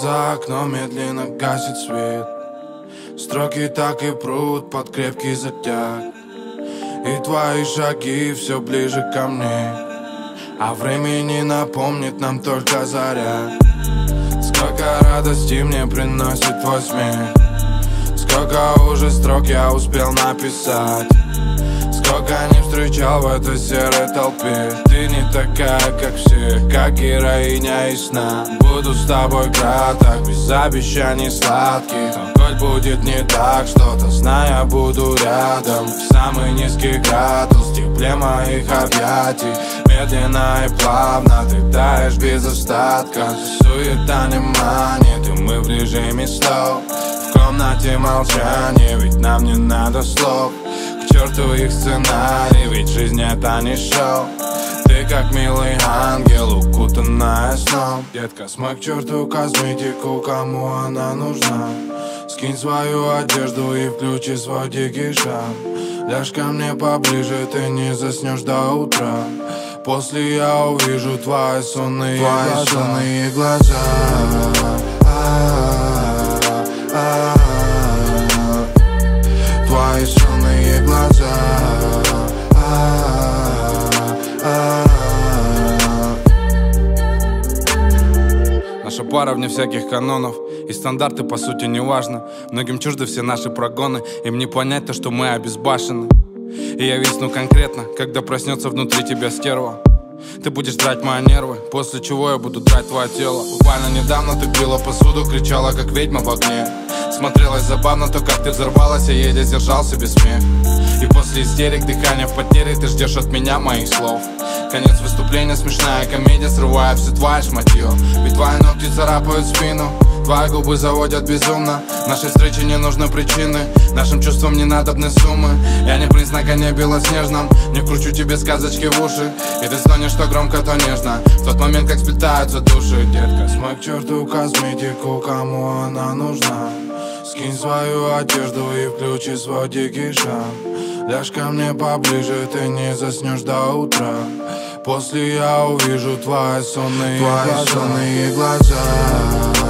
За окном медленно гасит свет. Строки так и прут под крепкий затяг. И твои шаги все ближе ко мне. А времени напомнит нам только заря. Сколько радости мне приносит твой смех. Сколько уже строк я успел написать Сколько не встречал в этой серой толпе. Ты не такая, как все, как героиня и сна. Буду с тобой краток, без обещаний сладких. Хоть будет не так что-то, знай, я буду рядом. В самый низкий градус, тепле моих объятий. Медленно и плавно ты таешь без остатка. Суета не манит, и мы в режиме стоп. В комнате молчание, ведь нам не надо слов черту их сценарий Ведь жизнь это не шоу. Ты как милый ангел, укутанная сном. Детка, смой к черту косметику, кому она нужна. Скинь свою одежду и включи свой дикий шаг Ляжь ко мне поближе, ты не заснешь до утра. После я увижу твои сонные твои глаза, сонные глаза. А -а -а -а -а. Наша пара вне всяких канонов И стандарты по сути не важно Многим чужды все наши прогоны Им не понять то, что мы обезбашены. И я висну конкретно Когда проснется внутри тебя стерва ты будешь драть мои нервы, после чего я буду драть твое тело. Буквально недавно ты била посуду, кричала как ведьма в огне. Смотрелось забавно то, как ты взорвалась, я еле сдержал себе смех И после истерик, дыхания в потере, ты ждешь от меня моих слов. Конец выступления, смешная комедия, срывая все твое шматье Ведь твои ногти царапают спину Твои губы заводят безумно. Нашей встрече не нужны причины. Нашим чувствам не надобны суммы. Я не принц на коне белоснежном. Не кручу тебе сказочки в уши. И ты стонешь то громко, то нежно. В тот момент, как сплетаются души. Детка, смой к черту косметику Кому она нужна? Скинь свою одежду и включи свой дикий шаг Ляжь ко мне поближе, ты не заснешь до утра. После я увижу твои сонные твои глаза. сонные глаза